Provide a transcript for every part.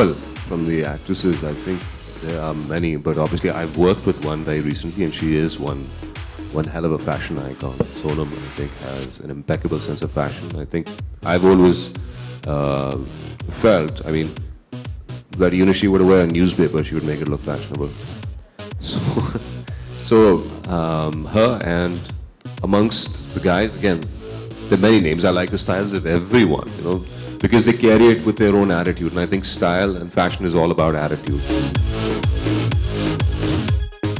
Well, from the actresses, I think there are many, but obviously I've worked with one very recently, and she is one one hell of a fashion icon. Sonam, I think, has an impeccable sense of fashion. I think I've always uh, felt, I mean, that even if she to wear a newspaper, she would make it look fashionable. So, so um, her and amongst the guys, again, there are many names. I like the styles of everyone, you know, because they carry it with their own attitude. And I think style and fashion is all about attitude.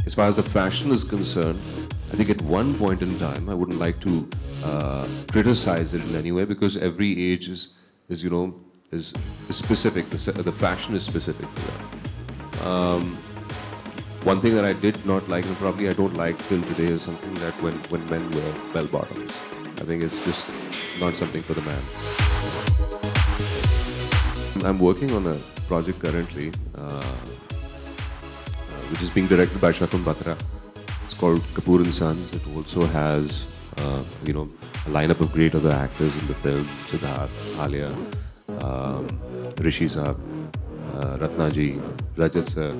As far as the fashion is concerned, I think at one point in time, I wouldn't like to uh, criticize it in any way because every age is, is you know, is, is specific. The, the fashion is specific. Um, one thing that I did not like, and probably I don't like till today, is something that when, when men wear bell bottoms. I think it's just not something for the man. I'm working on a project currently, uh, uh, which is being directed by Shakun Batra. It's called Kapoor and Sons. It also has, uh, you know, a lineup of great other actors in the film: Siddharth, Alia, um, Rishi Saab, uh, Ratna ji, Rajat sir.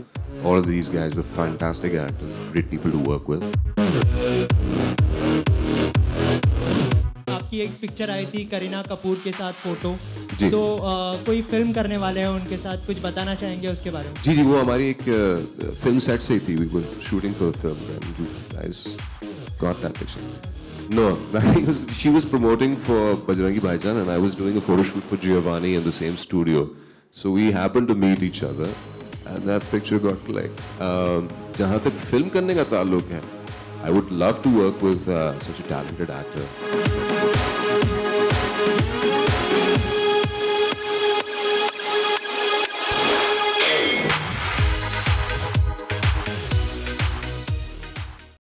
All of these guys were fantastic actors, great people to work with. आपकी एक picture आई थी करीना कपूर के साथ photo जी। तो अ, कोई film करने वाले हैं उनके साथ कुछ बताना चाहेंगे उसके बारे में जी जी वो हमारी एक फ़िल्म सेट से ही थी we were shooting for film and you guys got that picture No, was, she was promoting for Bajrangi Bhaijaan and I was doing a photo shoot for Giovanni in the same studio. So we happened to meet each other and that picture got clicked. Um, जहाँ तक film करने का ताल्लुक है, I would love to work with uh, such a talented actor.